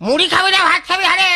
森壁ではっちゃびはれ